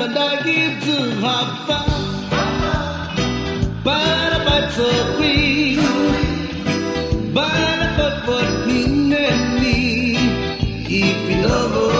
my doggy to hop up. But I'm not so But I'm not for me. If you know.